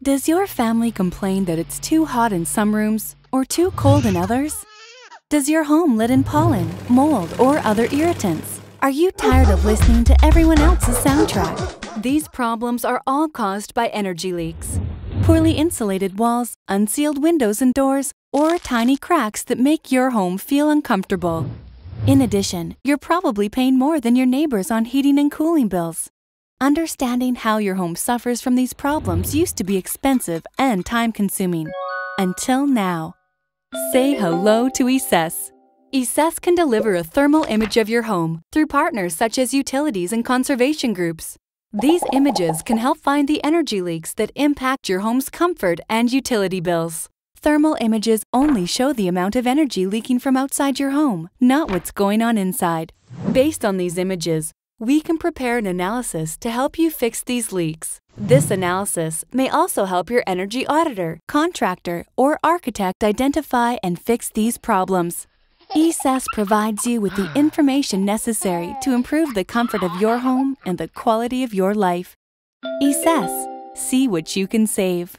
Does your family complain that it's too hot in some rooms or too cold in others? Does your home let in pollen, mold, or other irritants? Are you tired of listening to everyone else's soundtrack? These problems are all caused by energy leaks. Poorly insulated walls, unsealed windows and doors, or tiny cracks that make your home feel uncomfortable. In addition, you're probably paying more than your neighbors on heating and cooling bills. Understanding how your home suffers from these problems used to be expensive and time consuming. Until now. Say hello to Essess. Essess can deliver a thermal image of your home through partners such as utilities and conservation groups. These images can help find the energy leaks that impact your home's comfort and utility bills. Thermal images only show the amount of energy leaking from outside your home, not what's going on inside. Based on these images, we can prepare an analysis to help you fix these leaks. This analysis may also help your energy auditor, contractor, or architect identify and fix these problems. Essess provides you with the information necessary to improve the comfort of your home and the quality of your life. Essess, see what you can save.